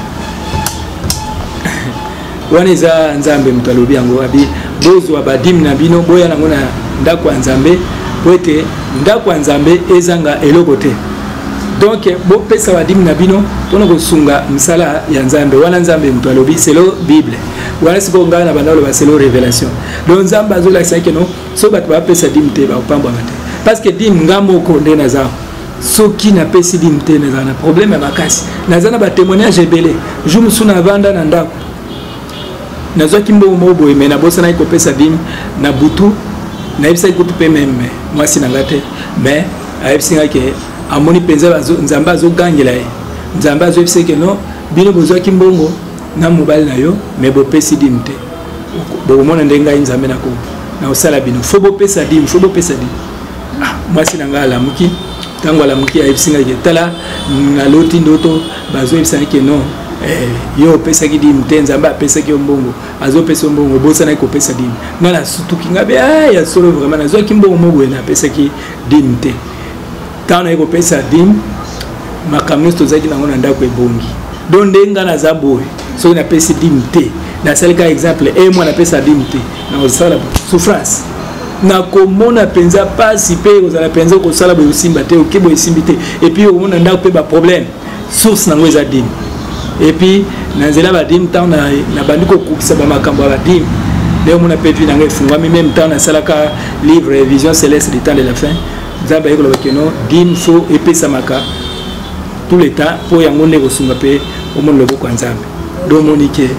wana eza nzambe moto alobi yango abi bozwa badime na bino boya nango na ndako ya nzambe mpo ete ndako ya nzambe ezanga eloko te donk bopesa badime na bino mpona kosunga mosala ya nzambe wana nzambe moto alobi selo bible wana sikoyo ngai na banda oloba selo révélation donc nzambe azolakisa keno so bato bapesa dime te bakopambwaka te parce que dime ngai moko nde naza soki napesi dime te nazala na problème ya makasi naza na batémoignage ebele jour mosusu navanda na ndako nazwaki mbongo moko boye me nabosanaki kopesa dime na butu nayebisaki kutu mpe meme mwasi na ngai te mais ayebisi ngai ke amoni mpenza nzambe azogangela ye nzambe azoyebisa ke no bino bozwaki mbongo na mobali na yo me bopesi dime te bokomona ndenge ngai nzambe nakosala bino fo bopesa dime fo bopesa dime ah, mwasi na ngai alamuki ntango alamuki ayebisi ngai ke tala naloti ndoto bazoyebisa ngai ke non eh, yo opesaki dime te nzambe apesaki yo mbongo azopesa yo mbongo obosanaki kopesa dime ngai nasutuki ngai be ah, ya solo vraiment nazwaki mbongo moko boye napesaki dime te ntango naye kopesa dime makambo nyonso tozalaki nango na ndako ebongi don nde ngai naza boye soki napesi dime te nasali kaka exemple e mwa napesa dime te nakosala souffrance nakomona mpenza mpasi mpe ekozala mpenza okosala boye osimba te oke boye esimbi te epuis okomona ndako mpe baproblème source nango eza dime epuis na nzela badime ntango nabandi kokokisa bamakambo ya badime nde omona mpe vi nanga efungwami meme ntango nasalaka livre vision céleste du temps de la fin nzambe ayekoloba keno dime fo epesamaka tout le temps mpo yango nde ekosunga mpe omoni loboko ya nzambe do omoni ke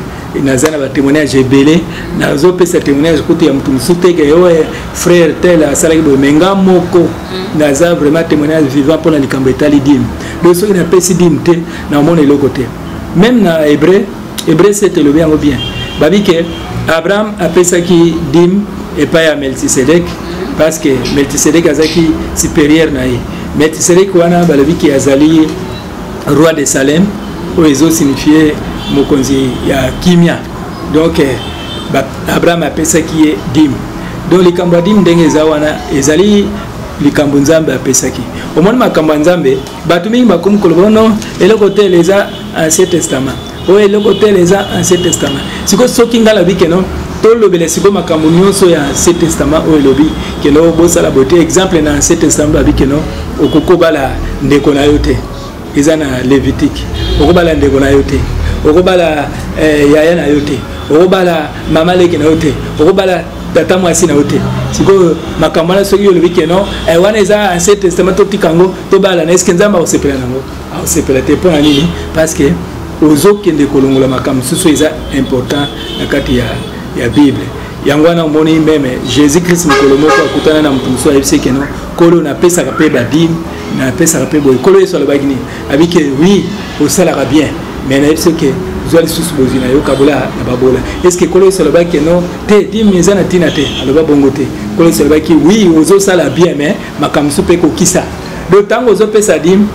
naza na batémoignage ebele nazopesa témoignage kutu ya moto mosusu te ke oe eh, frère tel asalaki boye me nga moko mm. naza vraiment témoignage vivant mpo na likambo etali dime donc soki napesi dime te naomona eloko te même na hébreu Hébreu 7 elobi yango bien. Babi ke Abraham apesaki dîme epai ya Melchisedek parce que Melchisedek azalaki supérieur na ye. Melchisedek wana balobi ke azali roi de Salem oyo ezo signifier mokonzi ya kimia. Donc eh, Abraham apesaki ye dîme. Donc likambo ya dîme ndenge eza wana ezali likambo Nzambe apesaki. Omoni makambo ya Nzambe bato mingi bakomi koloba oh non eloko te ele eza ancien testament oyo oh, eloko te ele eza ancien testament sikoyo soki ngai nalobi keno tolobela sikoyo makambo nyonso ya ancien testament oyo elobi keno bosala boye te exemple na ancien testament babi keno okoki kobala ndeko na yo te eza na levitike okobala ndeko na yo te okobala eh, yaya na yo te okobala mama leki na yo te okobala tata mwasi na yo te sikoyo makambo wana soki olobi keno eh, wana eza ancien testament totika yango tobalana eske nzambe akosepela nango akosepela te mpo na nini parce que ozokende kolongola makambo mosusu eza important na kati ya, ya bible yango wana omoni meme jésus christ mokolo moko akutana na moto mosusu ayebisi ekeno nkolo napesaka mpe badime napesaka mpe boye nkolo yesu alobaki nini abiki oui osalaka bien mais nayebisi oke zwa lisusu bozwi na yo kabola na babola estce nkolo yesu alobaki no te dime eza na ntina te aloba bongo te nkolo yesu alobaki oui ozosala bien mais makambo mosusu mpe kokisa do ntango ozopesa dime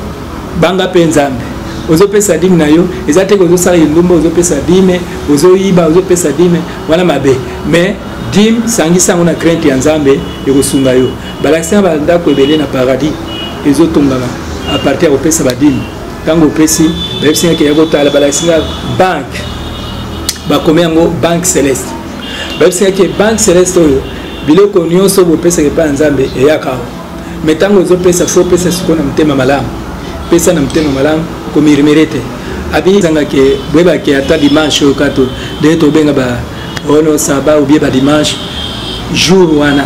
banga mpe nzambe ozopesa dime na yo eza te ozosala kindumba ozopesa dime ozoyiba ozopesa dime wana mabe mais dime sangisa yango na crainte ya nzambe ekosunga yo balakisa bandako ebele na paradis ezotongama apartir ya kopesa badime ntango opesi bayebisi ngaki ya kotala balakisi nga banke bakomi yango banke celeste bayebisi ngaki banke celeste oyo biloko nyonso bopesaka epai ya nzambe eyaka awa me ntango ozopesa fo opesa sikoyo na motema malamu pesa na motema malamu komirmire te abizanga ke boyeba ke ata dimanche oyo kato de tobenga ba ono saba obie ba dimanche jour wana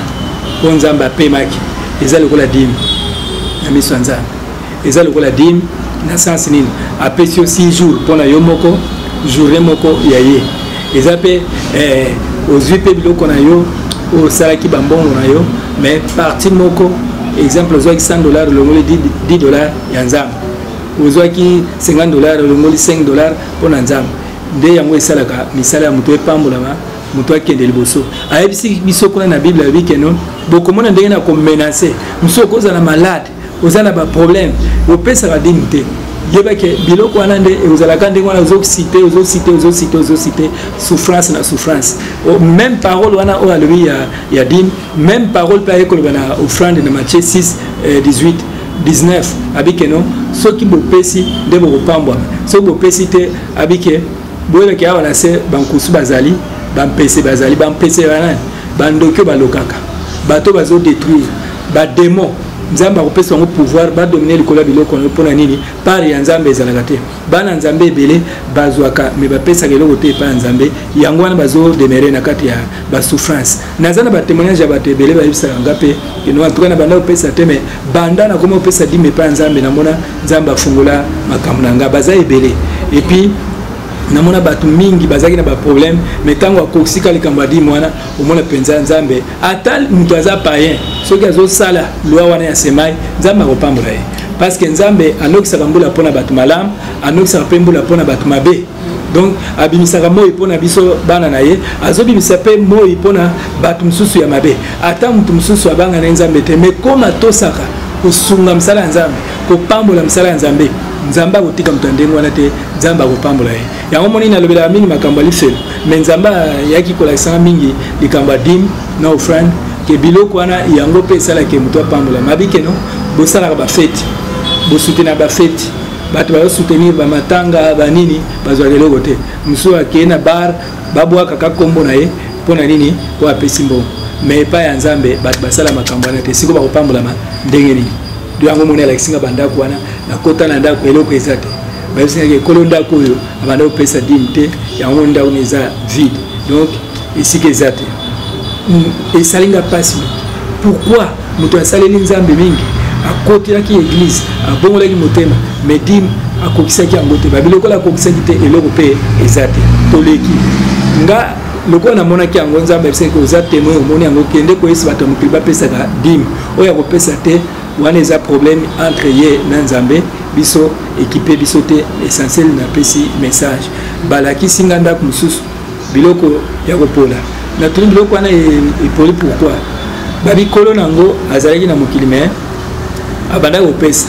mpo nzambe apemaki eza lokola dime na miso ya nzambe eza lokola dime na sens nini apesi yo 6 jours mpo na yo moko journée moko ya ye eza mpe eh, ozwi mpe biloko na yo osalaki bambongo na yo mais parti moko exemple ozwaki 100 dollar olongoli 10 dollar ya nzambe ozwaki 50 dollar olongoli 5 dollar mpo na nzambe nde yango esalaka misala ya moto epambolama moto akende liboso ayebisi biso kuna na bible alobi keno bokomona ndenge na komenase mosusu okozala malade oza na ba problème opesaka dini te yeba ke biloko wana nde ekozalaka ndenge wana ozosite ozosite ozosite ozosite souffrance na souffrance même parole wana oyo alobi ya, ya dine même parole mpe aye koloba na offrande na matie 6 eh, 18 19 abike no soki bopesi nde bokopambwama soki bopesi te abike boyebake awa na se bankusu bazali bampese bazali bampese banani bandoki oyo balokaka bato bazodetruire bademo nzambe akopesa yango pouvoir badomine likolo ya biloko yango mpo na nini pare ya nzambe ezalaka te bana nzambe ebele bazwaka me bapesaka eloko te epai ya nzambe yango wana bazodemere na kati ya basouffrance naza na batemoignage ya bato ebele bayebisaka nga mpe eno antuka na banda kopesa te me banda nakoma kopesa dime epai ya nzambe namona nzambe afungola makambo na nga baza ebele epuis namona bato mingi bazalaki na baproblème me ntango akokisika likambo ya dime wana omona mpenza nzambe ata moto aza payen soki azosala lwa wana ya semai nzambe akopambola ye parce que nzambe anokisaka mbula mpo na bato malamu anokisaka mpe mbula mpo na bato mabe donc abimisaka moi mpo na biso bana na ye azobimisa mpe moi mpo na bato mosusu ya mabe ata moto mosusu abanga na ye nzambe te mai koma tosaka kosunga mosala ya nzambe kopambola mosala ya nzambe nzambe akotika moto ya ndenge wana te nzambe akopambola ye yango omoni nalobelaka mingi makambo ya lifelo me nzambe ayaki kolakisanga mingi likambo ya dime na ofrande ke biloko wana yango mpe esalaka moto apambola mabike no bosalaka bafeti bosutena bafeti bato bazosoutenir bamatanga banini bazwaka eloko te mosusu akei na bar babwakaka nkombo na ye mpo na nini oyo apesi mbongo ma epai ya nzambe bato basala makambo wana te sikoyo bakopambolama ndenge nini do yango omoni alakisinga bandako wana nakota na ndako eloko eza te bayebisaki ekolo ndako oyo abanda kopesa dime te yango ndako na eza vide donc esika eza te hmm, esali nga mpasi pourquoi moto asaleli nzambe mingi akotelaki eglise abongolaki motema mais dime akokisaki yango te babilokola akokisaki te eloko mpe eza te toleki nga lokola namonaki yango nzambe abisaki oza temoin omoni yango kende koyesi bato ya mokili bapesaka dime oyo akopesa te wana eza problème entre ye na nzambe biso ekipe biso te essentiel napesi message balakisi nga ndako mosusu biloko ya kopola natuni biloko wana e, epoli pourkui babikolo na yango azalaki na mokili me abandaki kopesa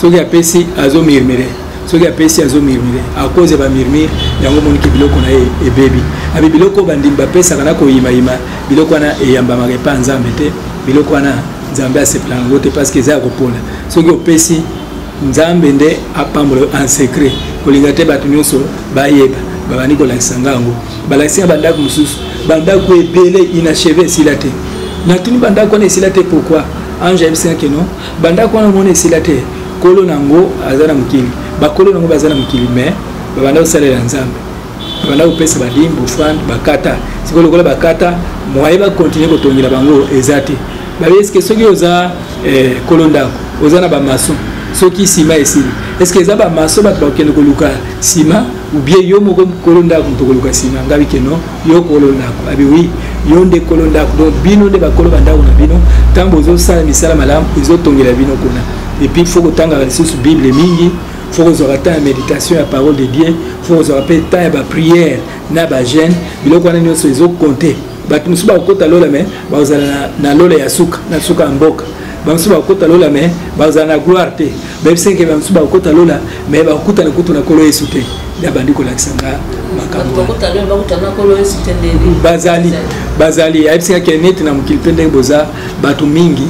soki apesi azomirmire soki apesi azomirmire akoze bamirmire yango moniki biloko na ye ebebi abi biloko bandimi bapesaka na koyimayima biloko wana eyambamaka epa nzambe te biloko wana nzambe asepela yango te parce que eza ya kopona soki opesi nzambe nde apambola en secret kolinga te bato nyonso bayeba babandi kolakisa nga yango balakisi nga bandako mosusu bandako ebele inacheve esila te natuni bandako wana esila te pourkui ange ayebisi nga keno bandako wana omona esila te kolo na yango aza na mokili bakolo na yango baza na mokili mais babanda kosalela nzambe banda kopesa badin bofran bakata sikoyo lokola bakata moye bakontinue kotongela bango eza te babi eske soki oza eh, kolo ndako oza na bamason soki nsima esili eske eza bamaso bato bakokende koluka nsima ubie yo moko kolo ndako moto koluka nsima ngabi ke non yo kolo ndako abi wi yo nde kolo ndako donc bino nde bakolo bandako na bino ntango bozosala misala malamu ezotongela bino kuna epuis fo kotangaka lisusu bible mingi faut kozwaka temps ya méditation ya parole de dieu faut kozwaka mpe temps ya baprière na bagene biloko wana nyonso ezokonte bato mosusu bakokota lola me bakozala na lola ya suka na suka ya mboka bamosusu bakokota lola me bakozala na gloire te bayebisenke bamosusu bakokota lola me bakokutana kutu na kolo yesu te nde abandi kolakisa nga makambo bazali bazali ayebisaka ke neti na mokili mpe ndenge boza bato mingi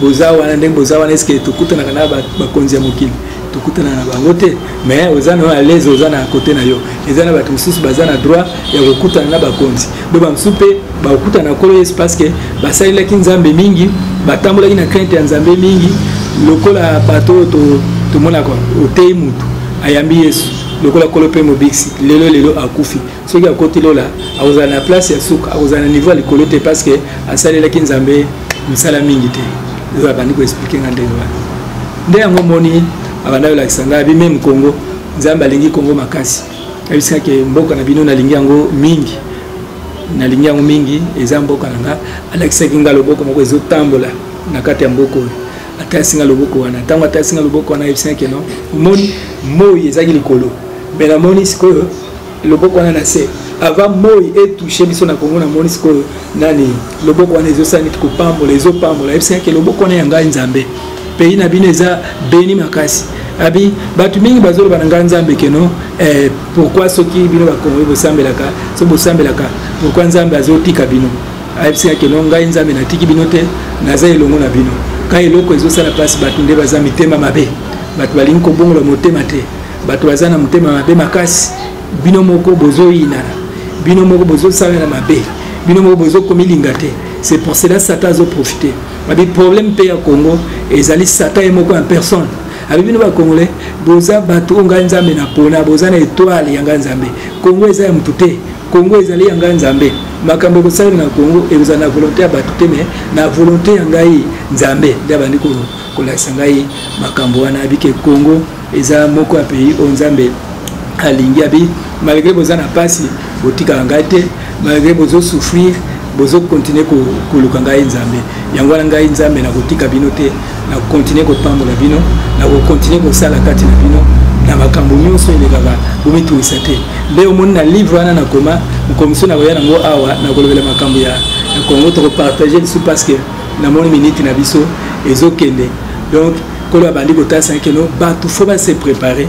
boza wana ndenge boza wana eske tokutanaka na bakonzi ya mokili tokutana na bango te mais oza na alaise oza na kote na yo eza na bato mosusu baza na droit ya kokutana na bakonzi do bamosusu mpe bakokutana na kolo yesu parce que basalelaki nzambe mingi batambolaki na crainte ya nzambe mingi lokola bato oyo tomonaka oteyi motu ayambi yesu lokola kolo mpe mobikisi lelo lelo akufi soki akoti lola akozala na place ya suka akozala na niveau ya likolo te parce que asalelaki nzambe mosala mingi te oyo abandi koexplike nga ndenge wana nde yango omoni abanda kolakisa ngai abi meme congo nzambe alingi congo makasi abisikake mboka na bino nalingi yango mingi nalingi yango mingi eza mboka na nga alakisaki nga loboko moko ezotambola na kati ya mboka oyo atasi nga loboko wana ntango atasi nga loboko wana ayebisaki no omoni moi ezalaki likolo me namoni sikoyo loboko wana na se avant moi etouche biso na kongo namoni sikoyo nani loboko wana ezosala neti kopambola ezopambola yebisaki loboko wana ya ngai nzambe pays na bino eza beni makasi abi bato mingi bazoloba na ngai nzambe keno eh, pourkui soki bino bakongo bosambelaka so bosambelaka pourkui nzambe azotika bino ayebisaka keno ngai nzambe natiki bino te naza elongo na bino kai eloko ezosala mpasi bato nde baza mitema mabe bato balingi kobongola motema te bato baza na motema mabe makasi bino moko bozoyinana bino moko bozosalana mabe bino moko bozokomilinga te c'est pour cela satan azoprofite abi problème mpe ya congo ezali satan ye moko en personne abi bino bacongolais boza bato oyo ngai nzambe na pona boza na etoile ya ngai nzambe congo eza ya motu te congo ezali ya ngai nzambe makambo ekosalema na congo ekozala na volonté ya bato te mais na volonté ya ngai nzambe nde abandi kolakisa ngai makambo wana abike congo eza moko ya pays oyo nzambe alingi abi malgré boza na mpasi botikaka ngai te malgré bozosouffrir bozokontinue koluka ngai nzambe yango wana ngai nzambe nakotika bino te nakokontinue kopambola bino nakokontinue kosala kati na bino na makambo nyonso elekaka bomitungisa te nde omoni na livre wana nakoma mokomiso nakoya nango awa nakolobela makambo ya congo tokopartage lisu parce que namoni miniti na biso ezokende donc nkolo abandi kotalisa keno bato fo base prépare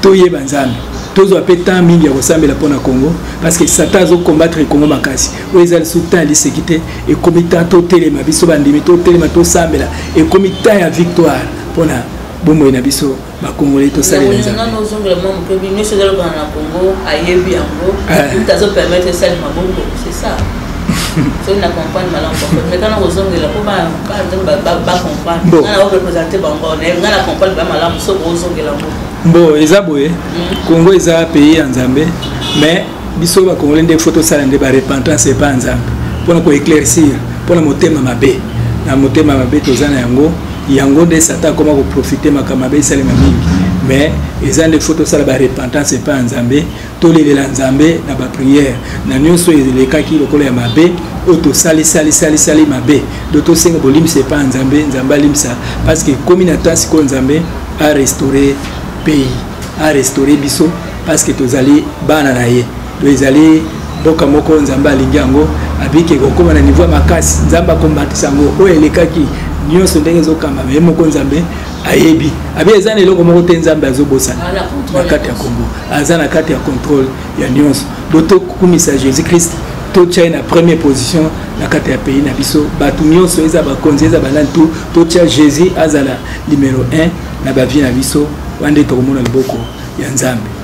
toyeba nzambe tozwa mpe temps mingi ya kosambela mpo na congo parce que satan azokombattre congo makasi oyo eza lisusu temps ya liseki te ekomi temps totelema biso bandimi totelema tosambela ekomi temps ya victoire mpo na bomoi na biso bakongole tosalela nzambe soki na comprendre malamu bafoto mais kana kozongela mpo bacomprendre nga na orepresente bango naye nga na comprendre ba malamu soki ozongela ngo mbo eza boye hmm. congo eza pays ya nzambe mais biso bakongole nde fo tosala nde barepentance epa ya nzambe mpona koeclaircir mpona motema mabe na motema mabe toza na yango yango nde satan akoma koprofite makambo mabe esalema mingi mais eza nde fo tosala barepentance epai ya nzambe tolelela nzambe na bapriere na nyonso oyo elekaki lokola ya mabe oyo tosali sali sali sali mabe do tosenga bolimbisa epai ya nzambe nzambe alimbisa parce que ekomi na temps sikoyo nzambe arestaure pays arestaure biso parce que tozali bana na ye to ezali mboka moko nzambe alingi yango abiki ekokoma na niveau ya makasi nzambe akombatisa yango oyo elekaki nyonso ndenge ezokamba me ye moko nzambe ayebi abi eza na eloko moko te nzambe azobosana na kati ya kongo aza na kati ya contrôle ya nyonso botokumisa jésus christ totya ye na première position na kati ya pays na biso bato nyonso eza bakonzi eza banani tu totya jésus azala numero 1 na bavie na biso wana nde tokomona liboko ya nzambe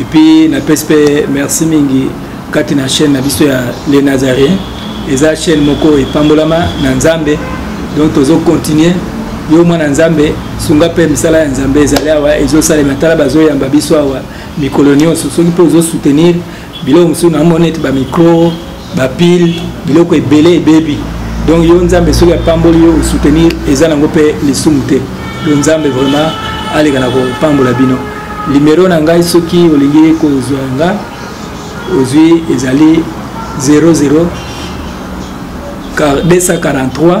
et puis na pesi mpe merci mingi kati na chaîne na biso ya les nazariens eza chaîne moko epambolama na nzambe donc tozo continuer yo mwana nzambe sunga mpe misala ya nzambe ezali awa ezosalema tala bazoyamba biso awa mikolo nyonso soki mpe ozosoutenir biloko mosusu na mona ete bamikro bapile biloko ebele ebebi donc yo nzambe soki apamboli yo osoutenir eza nango mpe lisumu te yo nzambe vraiment aleka na kopambola bino limero na ngai soki olingi kozwa nga ozwi ezali 00 243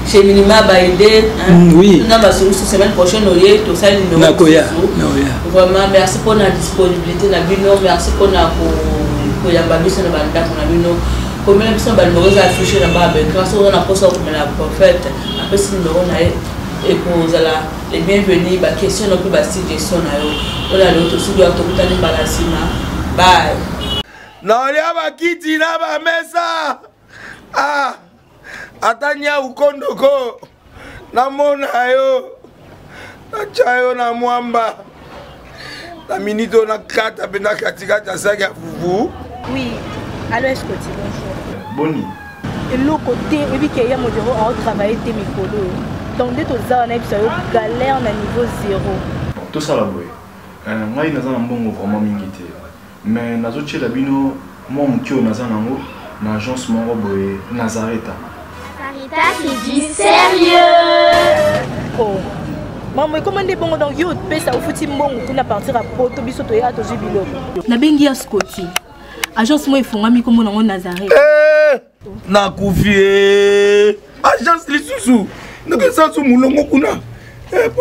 chez minima ba aider mm, oui na ba solution semaine prochaine oye to sali no na ko ya na ya vraiment merci pour la disponibilité na bino merci pour na ko ko ya ba biso na ba ndako na bino ko mena biso ba ndoko za afficher na ba be grâce au na posa ko mena prophète après si ndoko na et pour zala les bienvenus ba question na ko ba suggestion na yo ola lo to si do to kutani ba la sima bye na olia ba kiti na ba mesa ah ata nyau kondoko namona yo natya yo na mwamba na minite oyo nakata mpe na katikati ya saki ya fufu oui alo eskoti bonjour boni eloko te oyebi ke ya modero aotravaille te mikolo oyo donc nde toza wana yebisa yo galère na niveau zero tosala boye euh, ngai naza na mbongo vraiment mingi te Mais nazo tiela bino mwa moke oyo naza nango na agence moko boye Nazareta. Nazareta c'est du sérieux. Oh. Maman, comment est bon donc yo pesa ofuti mbongo kuna partir à poto biso toya tozui biloko. Nabengi ya Scotty. Agence moi efungami komona ngo Nazareta. Eh! nakufi eh. agence ah, lisusu nakesa su mulongo kuna eh,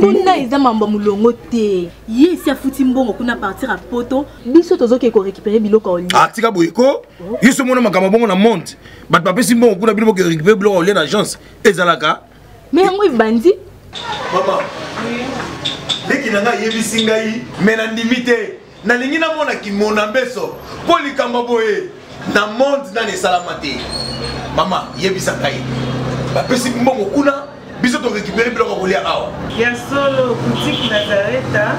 kuna eza mambo molongo te ye esi afuti mbongo kuna partir ya poto biso tozoke korécupere biloko ya olie atika ah, boye ko oh. yeso omona makambo bongo na monde bato bapesi mbongo kuna bino boke récupere biloko ya olie na agence ezalaka mais yango ebandi mama leki na ngai ayebisi ngai me nandimi te nalingi namona kimona mbeso mpo likambo boye na monde nani esalama te mama yebisa ngai bapesi mbongo kuna biso torekipere biloko kolia awa ya solo butiki nazareta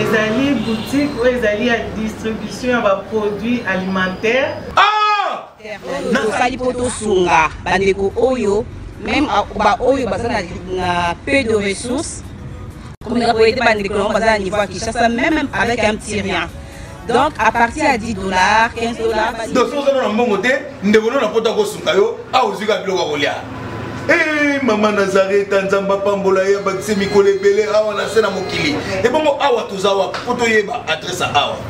ezali butiki oyo ezali ya distribution ya baproduit alimentaire ah! Nasali mpo tosunga bandeko oyo meme baoyo baza na peu de ressources komeka koyede bandeko yango baza na niveau ya kinshasa meme avec un petit rien donc à partir ya 10 dollars 15 dollars donc soki ozana na mbongo te ndeko no na poto akosunga yo awa ozwi ka biloko ya kolia Hey, eh, mama nazareta nzambe apambola ye abakisi mikolo ebele awa na se na mokili ebongo awa toza wapi mpo toyeba adresse awa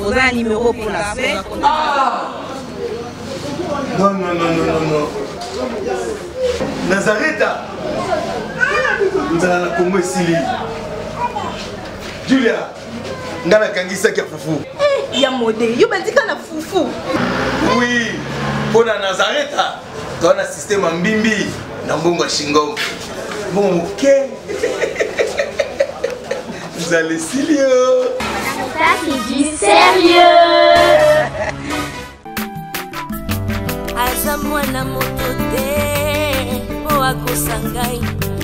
Oza na numero pour la paix. Ah! Non, non, non, non, non, non. Nazareta. Nzala na Congo esili. Julia, nga nakangisaki ya fufu. Eh, ya mode, yo bandika na fufu. Oui, mpo na Nazareta. toza na systeme ya mbimbi na mbongo ya shingongo mbongo moke ozala esili yo aza mwana moto te mpo akosa ngai